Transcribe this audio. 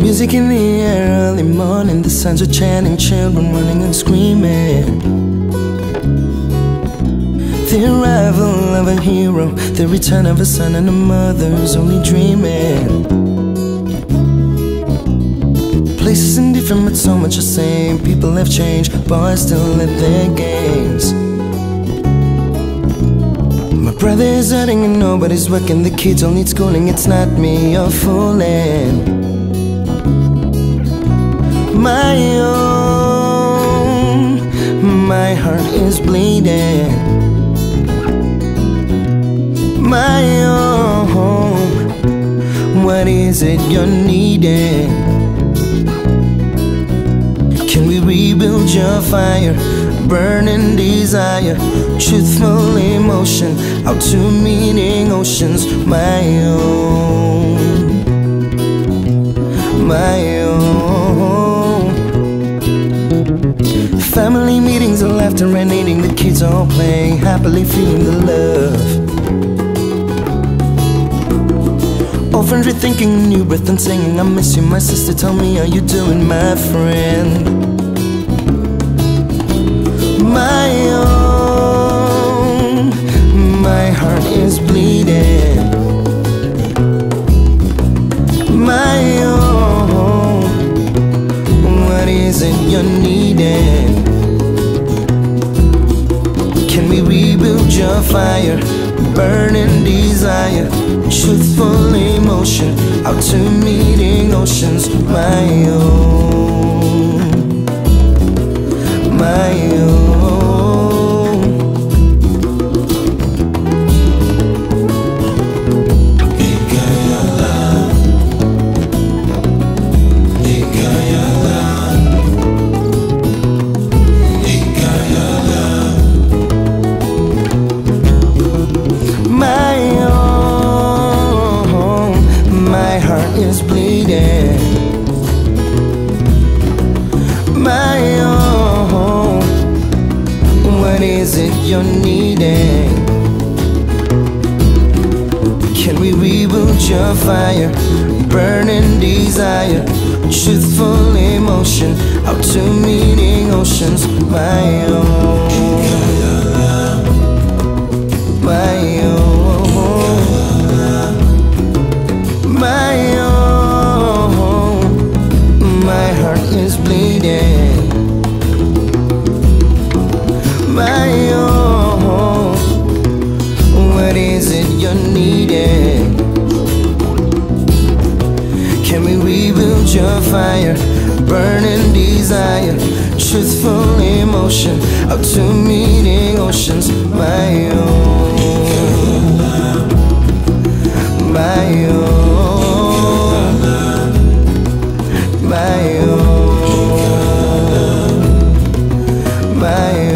Music in the air early morning, the sounds are chanting, children running and screaming. The arrival of a hero, the return of a son and a mother's only dreaming. Places indifferent, but so much the same. People have changed, boys still at their games. My brother is hurting and nobody's working. The kids all need schooling. It's not me you're fooling. My own, my heart is bleeding. My own, what is it you're needing? We rebuild your fire? Burning desire, truthful emotion, out to meaning oceans, my own, my own. Family meetings and laughter and eating, the kids all playing, happily feeling the love. Friends rethinking, new breath and singing. I miss you, my sister. Tell me how you doing, my friend. My own, my heart is bleeding. My own, what is it you're needing? Can we rebuild your fire? Burning desire, truthful emotion, out to meeting is bleeding. My own, what is it you're needing? Can we rebuild your fire? Burning desire, truthful emotion, out to meaning oceans, my own your fire Burning desire Truthful emotion out to meeting oceans My own My own My own My own.